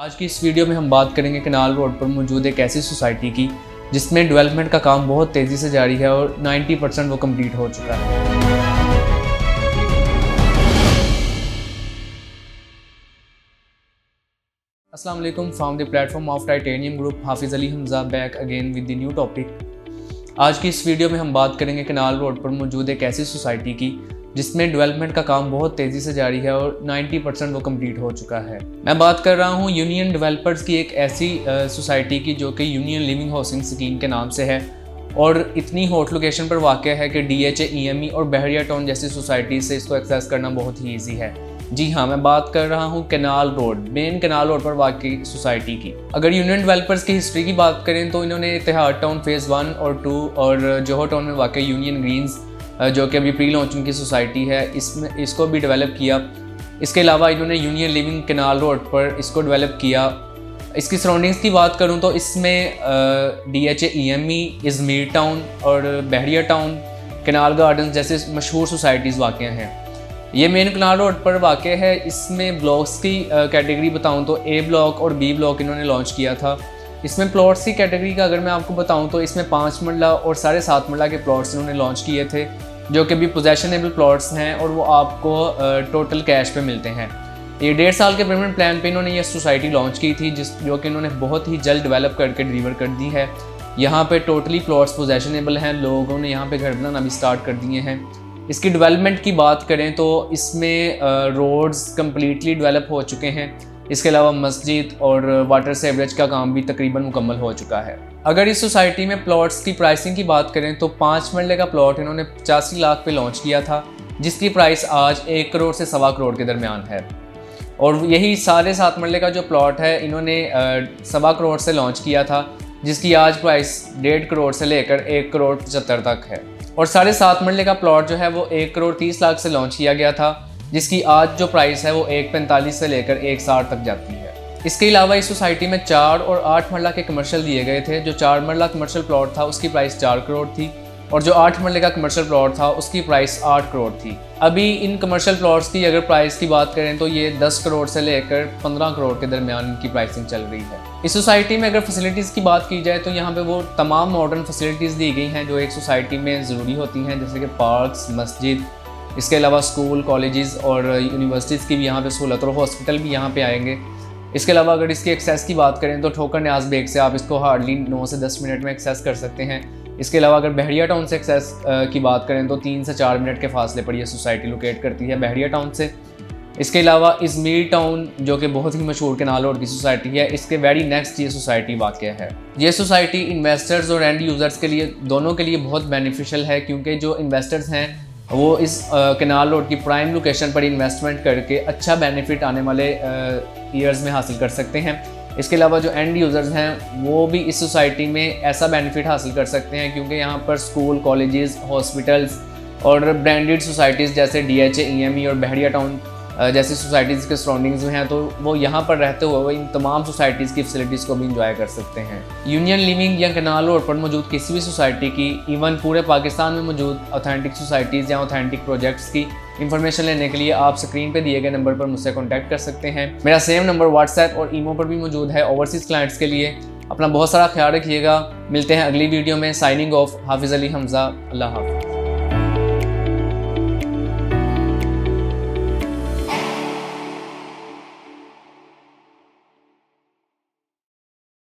आज की इस वीडियो में हम बात करेंगे कनाल रोड पर मौजूद एक ऐसी सोसाइटी की, जिसमें डेवलपमेंट का काम बहुत तेज़ी से जारी है और 90 परसेंट वो कंप्लीट हो चुका है। वालेकुम from the platform of titanium group Hafiz Ali Hamza back again with the new topic आज की इस वीडियो में हम बात करेंगे कनाल रोड पर मौजूद एक ऐसी सोसाइटी की जिसमें डेवलपमेंट का काम बहुत तेज़ी से जारी है और 90 परसेंट वो कंप्लीट हो चुका है। मैं बात कर रहा हूँ यूनियन डेवलपर्स की एक ऐसी सोसाइटी की जो कि यूनियन लिविंग हाउसिंग स्कीम के नाम से है और इतनी हॉट लोकेशन पर वाक़ है कि डी एच एम ई और बहरिया टाउन जैसी सोसाइटी से इसको एक्सेस करना बहुत ही ईजी है। जी हाँ मैं बात कर रहा हूँ canal road main canal road पर वाकई सोसाइटी की। अगर यूनियन डेवलपर्स की हिस्ट्री की बात करें तो इन्होंने इतिहाद टाउन फ़ेज़ वन और टू और जोहर टाउन में वाकई यूनियन ग्रीन्स जो कि अभी प्री लॉन्चिंग की सोसाइटी है, इसमें, इसको भी डेवलप किया। इसके अलावा इन्होंने यूनियन लिविंग कनाल रोड पर इसको डेवलप किया। इसकी सराउंडिंग्स की बात करूँ तो इसमें D H E M E Izmir town और बहरिया टाउन कनाल गार्डन जैसे मशहूर सोसाइटीज़ वाक़ हैं। ये मेन कनाल रोड पर वाक़ है। इसमें ब्लॉक्स की कैटेगरी बताऊँ तो ए ब्लॉक और बी ब्लॉक इन्होंने लॉन्च किया था। इसमें प्लॉट्स की कैटेगरी का अगर मैं आपको बताऊँ तो इसमें पाँच मरला और साढ़े सात मरला के प्लॉट्स इन्होंने लॉन्च किए थे। जो कि भी पोजेशनेबल प्लॉट्स हैं और वो आपको टोटल कैश पे मिलते हैं। ये डेढ़ साल के पेमेंट प्लान पे इन्होंने ये सोसाइटी लॉन्च की थी, जिस, जो कि इन्होंने बहुत ही जल्द डेवलप करके डिलीवर कर दी है। यहाँ पे टोटली प्लॉट्स पोजेशनेबल हैं, लोगों ने यहाँ पे घर बनाना भी स्टार्ट कर दिए हैं। इसकी डेवलपमेंट की बात करें तो इसमें रोड्स कम्प्लीटली डेवलप हो चुके हैं। इसके अलावा मस्जिद और वाटर सेवरेज का काम भी तकरीबन मुकम्मल हो चुका है। अगर इस सोसाइटी में प्लॉट्स की प्राइसिंग की बात करें तो पाँच मरले का प्लॉट इन्होंने पचासी लाख पे लॉन्च किया था, जिसकी प्राइस आज एक करोड़ से सवा करोड़ के दरमियान है। और यही साढ़े सात मरले का जो प्लॉट है, इन्होंने सवा करोड़ से लॉन्च किया था, जिसकी आज प्राइस डेढ़ करोड़ से लेकर एक करोड़ पचहत्तर तक है। और साढ़े सात मरले का प्लॉट जो है, वो एक करोड़ तीस लाख से लॉन्च किया गया था जिसकी आज जो प्राइस है वो एक पैंतालीस से लेकर एक साठ तक जाती है। इसके अलावा इस सोसाइटी में चार और आठ मरला के कमर्शियल दिए गए थे। जो चार मरला कमर्शियल प्लॉट था, उसकी प्राइस चार करोड़ थी और जो आठ मरले का कमर्शियल प्लॉट था, उसकी प्राइस आठ करोड़ थी। अभी इन कमर्शियल प्लॉट्स की अगर प्राइस की बात करें तो ये दस करोड़ से लेकर पंद्रह करोड़ के दरमियान इनकी प्राइसिंग चल रही है। इस सोसाइटी में अगर फैसिलिटीज़ की बात की जाए तो यहाँ पे वो तमाम मॉडर्न फैसिलिटीज़ दी गई हैं, जो एक सोसाइटी में ज़रूरी होती हैं, जैसे कि पार्क्स मस्जिद इसके अलावा स्कूल, कॉलेजेस और यूनिवर्सिटीज़ की भी यहाँ पे सहूलत और हॉस्पिटल भी यहाँ पे आएँगे। इसके अलावा अगर इसकी एक्सेस की बात करें तो ठोकर न्याज बेग से आप इसको हार्डली नौ से दस मिनट में एक्सेस कर सकते हैं। इसके अलावा अगर बहरिया टाउन से एक्सेस की बात करें तो तीन से चार मिनट के फासले पर यह सोसाइटी लोकेट करती है बहरिया टाउन से। इसके अलावा इजमीर टाउन जो कि बहुत ही मशहूर केनाल रोड की सोसाइटी है, इसके वेरी नेक्स्ट ये सोसाइटी वाक़ है। ये सोसाइटी इन्वेस्टर्स और एंड यूज़र्स के लिए, दोनों के लिए बहुत बेनिफिशियल है, क्योंकि जो इन्वेस्टर्स हैं वो इस कैनाल रोड की प्राइम लोकेशन पर इन्वेस्टमेंट करके अच्छा बेनिफिट आने वाले ईयर्स में हासिल कर सकते हैं। इसके अलावा जो एंड यूज़र्स हैं, वो भी इस सोसाइटी में ऐसा बेनिफिट हासिल कर सकते हैं क्योंकि यहाँ पर स्कूल कॉलेजेस हॉस्पिटल्स और ब्रांडेड सोसाइटीज़ जैसे डी एच ई और बहरिया टाउन जैसी सोसाइटीज़ के सराउंडिंग्स में हैं तो वो यहाँ पर रहते हुए वो इन तमाम सोसाइटीज़ की फैसिलिटीज़ को भी इंजॉय कर सकते हैं। यूनियन लिविंग या कनाल रोड पर मौजूद किसी भी सोसाइटी की इवन पूरे पाकिस्तान में मौजूद ऑथेंटिक सोसाइटीज़ या ऑथेंटिक प्रोजेक्ट्स की इन्फॉर्मेशन लेने के लिए आप स्क्रीन पे दिए गए नंबर पर मुझसे कॉन्टैक्ट कर सकते हैं। मेरा सेम नंबर व्हाट्सएप और ईमो पर भी मौजूद है ओवरसीज़ क्लाइंट्स के लिए। अपना बहुत सारा ख्याल रखिएगा। मिलते हैं अगली वीडियो में। साइनिंग ऑफ़ हाफिज़ अली हमज़ा अल्लाह हाफ़